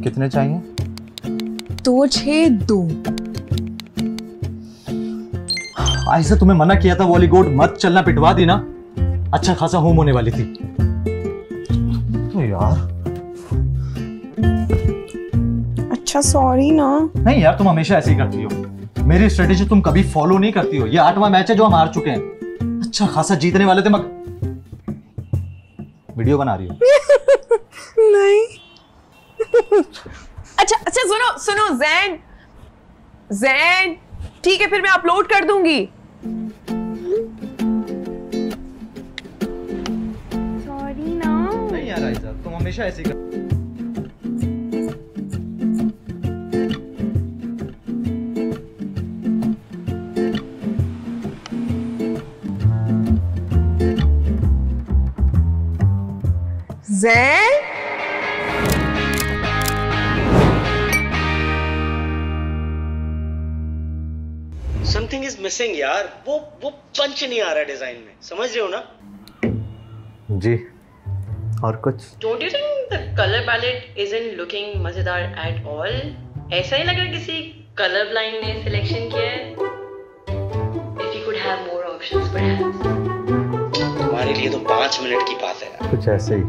कितने चाहिए? दो छः दो। ऐसा तुम्हें मना किया था वॉली गोड मत चलना पिटवा दी ना अच्छा खासा होम होने वाली थी। तो यार। अच्छा सॉरी ना। नहीं यार तुम हमेशा ऐसे ही करती हो। मेरी स्ट्रेटेजी तुम कभी फॉलो नहीं करती हो। ये आठवां मैच है जो हम हार चुके हैं। अच्छा खासा जीतने वाले थे मगर वीडियो बना रही हो। नहीं। अच्छा अच्छा सुनो सुनो जैन। जैन ठीक है फिर मैं अपलोड कर दूँगी। सॉरी ना। नहीं यार आयजा तुम हमेशा ऐसे कर जैन? समथिंग इज़ मिसिंग यार वो वो पंच नहीं आ रहा डिज़ाइन में. समझ रहे हो ना? जी। और कुछ? Don't you think the color palette isn't looking मज़ेदार एट ऑल ऐसा ही लग रहा है किसी कलर blind ने selection किया है? If you could have more options perhaps. तुम्हारे लिए तो पाँच मिनट की बात है यार। कुछ ऐसे ही।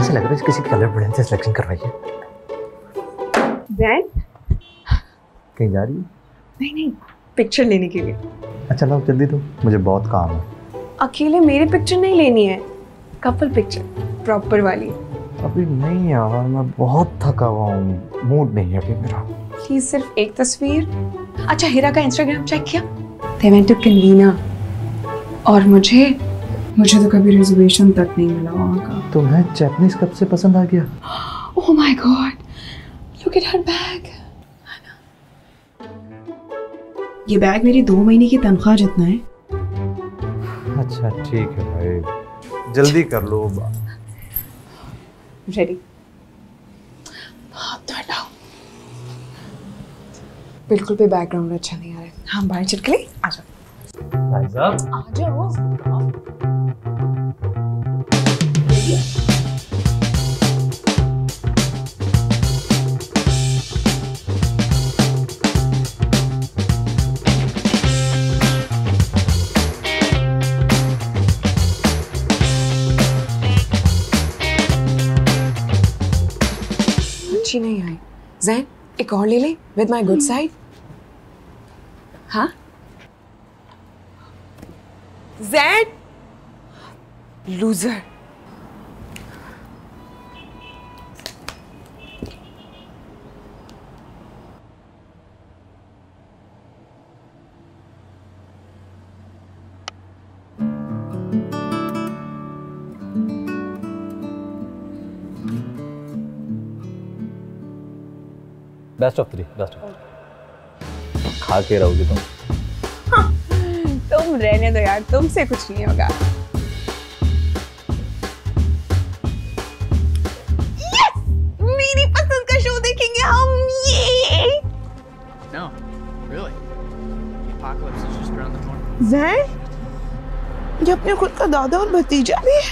ऐसा लग रहा है किसी कलर ब्रांड से सिलेक्शन करवाई है। जैन कहीं जा रही है? नहीं नहीं पिक्चर लेने के लिए। अच्छा लाओ जल्दी दो। मुझे बहुत काम है। अकेले मेरी पिक्चर नहीं लेनी है। कपल पिक्चर प्रॉपर वाली। अभी नहीं यार मैं बहुत थका हुआ हूँ। मूड नहीं है अभी मेरा। प्लीज़ सिर्फ़ एक तस्वीर। अच्छा हीरा का इंस्टाग्राम चेक किया? दे वेंट टू कन्वीना और मुझे मुझे तो कभी रिजर्वेशन तक नहीं मिला वहाँ का। तुम्हें जैपनीज कब से पसंद आ गया? ओह my god look at her bag ये बैग मेरी दो महीने की तनख्वाह जितना है। अच्छा ठीक है भाई। जल्दी कर लो रेडी हाथ तो हटाओ बिल्कुल भी बैकग्राउंड अच्छा नहीं आ रहा है। हाँ बाहर चल के आ जाओ। आ जाओ। Zain, ek aur le with my good hmm. side. Huh? Zain! Loser. Best of three best of खा के रहोगी तुम। तुम रहने दो यार तुमसे कुछ नहीं होगा। Yes! मेरी पसंद का शो देखेंगे हम ये! No, really. The apocalypse is just around the corner. Jain ये अपने खुद का दादा और भतीजा भी है।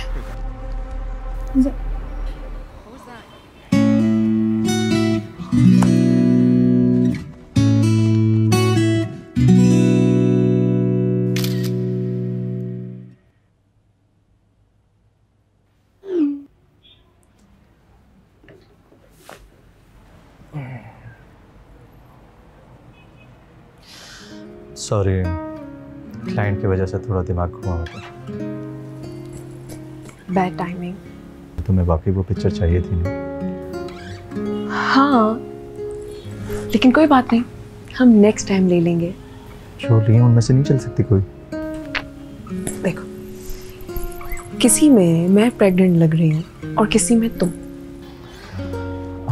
सॉरी क्लाइंट की वजह से थोड़ा दिमाग घुमा होता बैड टाइमिंग तुम्हें वाकई वो पिक्चर चाहिए थी ना? हाँ। लेकिन कोई बात नहीं। हम नेक्स्ट टाइम ले लेंगे। जो लिए उनमें से नहीं चल सकती कोई। देखो किसी में मैं प्रेग्नेंट लग रही हूँ और किसी में तुम।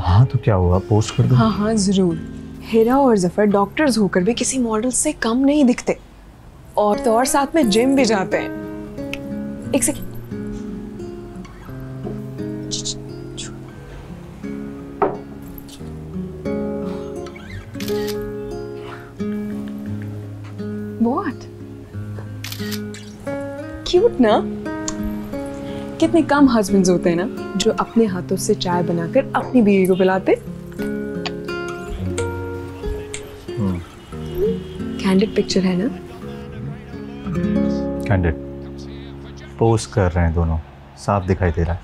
हाँ तो क्या हुआ? पोस्ट कर दो। हाँ हाँ ज़रूर। हीरा और ज़फ़र डॉक्टर्स होकर भी किसी मॉडल से कम नहीं दिखते। और तो और साथ में जिम भी जाते हैं। एक सेकेंड? Cute ना? कितने कम हस्बैंड्स होते हैं ना, जो अपने हाथों से चाय बनाकर अपनी बीवी को पिलाते। कैंडिड पिक्चर है ना? कैंडिड पोस्ट कर रहे हैं दोनों। साफ़ दिखाई दे रहा है।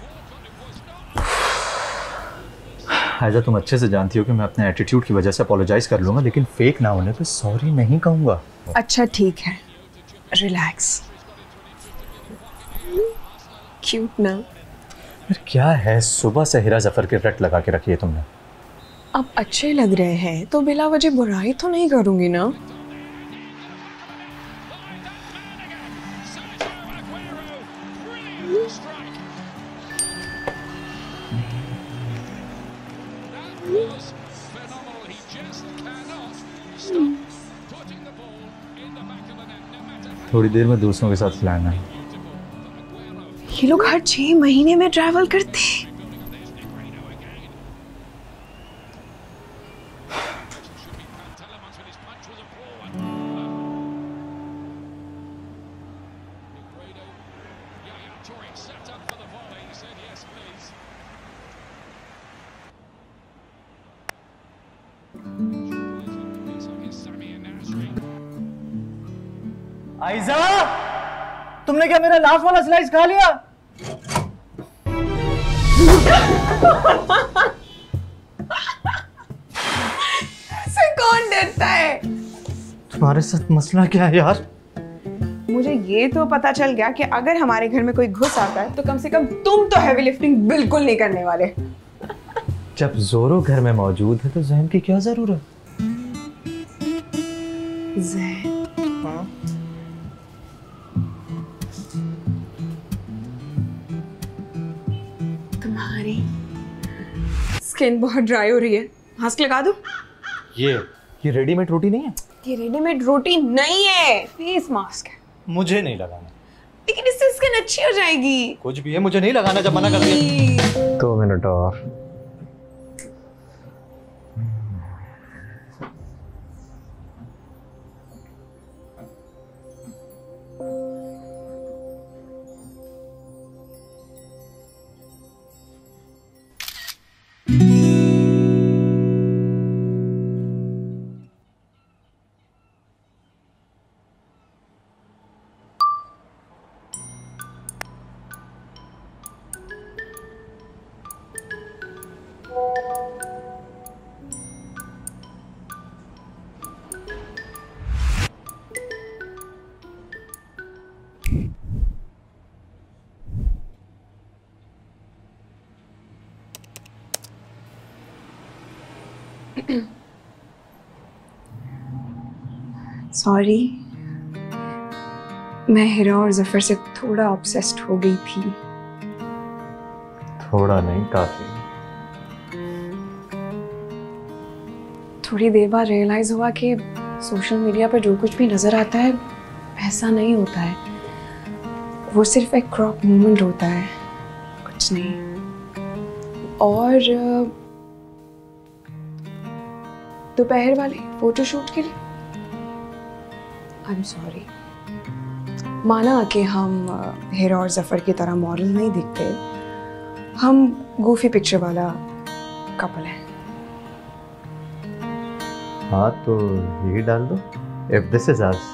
आयजा तुम अच्छे से जानती हो कि मैं अपने एटीट्यूड की वजह से अपोलोजाइज कर लूँगा लेकिन फेक ना होने पे सॉरी नहीं कहूँगा। अच्छा ठीक है। रिलैक्स क्यूट ना? यार क्या है? सुबह से हीरा ज़फ़र की रट लगा के रखी है तुमने। अब अच्छे लग रहे हैं तो बिला वजह बुराई तो नहीं करूँगी ना? थोड़ी देर में दोस्तों के साथ प्लान है। ये लोग हर छह महीने में ट्रैवल करते आयजा तुमने क्या मेरा लास्ट वाला स्लाइस खा लिया? से कौन डरता है? तुम्हारे साथ मसला क्या है यार? मुझे ये तो पता चल गया कि अगर हमारे घर में कोई घुस आता है तो कम से कम तुम तो हैवी लिफ्टिंग बिल्कुल नहीं करने वाले। जब जोरो घर में मौजूद है तो जहन की क्या ज़रूरत? जैन स्किन बहुत ड्राई हो रही है। मास्क लगा दो। ये ये रेडीमेड रोटी नहीं है? ये रेडीमेड रोटी नहीं है। फेस मास्क है। मुझे नहीं लगाना। लेकिन इससे स्किन अच्छी हो जाएगी। कुछ भी है मुझे नहीं लगाना जब मना कर दिया दो मिनट और। सॉरी मैं हिरा और ज़फ़र से थोड़ा ऑब्सेस्ड हो गई थी। थोड़ा नहीं काफ़ी। थोड़ी देर बाद रियलाइज़ हुआ कि सोशल मीडिया पर जो कुछ भी नज़र आता है ऐसा नहीं होता है। वो सिर्फ़ एक क्रॉप मोमेंट होता है। कुछ नहीं। और दोपहर वाले फोटोशूट के लिए? आई एम सॉरी माना कि हम हीरा और ज़फ़र की तरह मॉडल नहीं दिखते। हम गोफी पिक्चर वाला कपल हैं। हाँ तो यही डाल दो। इफ़ दिस इज़ अस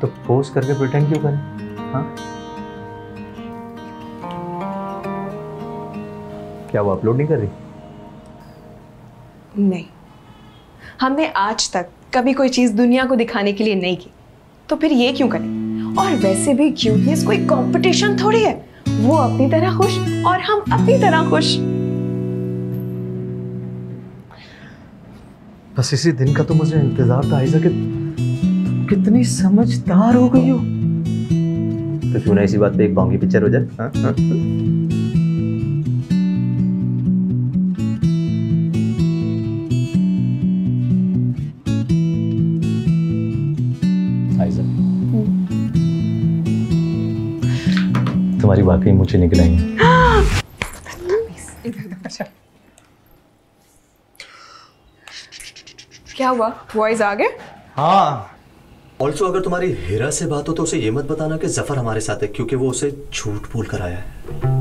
तो पोस्ट करके प्रिटेंड क्यों करें? हाँ? क्या वो अपलोड नहीं कर रही? नहीं। हमने आज तक कभी कोई चीज़ दुनिया को दिखाने के लिए नहीं की। तो फिर ये क्यों करें? और वैसे भी क्यूटनेस कोई कंपटीशन थोड़ी है। वो अपनी तरह खुश और हम अपनी तरह खुश। बस इसी दिन का तो मुझे इंतज़ार था आयजा कि कितनी समझदार हो गई हो। तो क्यों ना इसी बात पे एक बॉन्गी पिक्चर हो जाए? तुम्हारी वाकई मुझे निकल आई क्या हुआ? वॉइस आ गए हाँ। ऑल्सो अगर तुम्हारी हीरा से बात हो तो उसे ये मत बताना कि ज़फ़र हमारे साथ है क्योंकि वो उसे झूठ बोल कर आया है।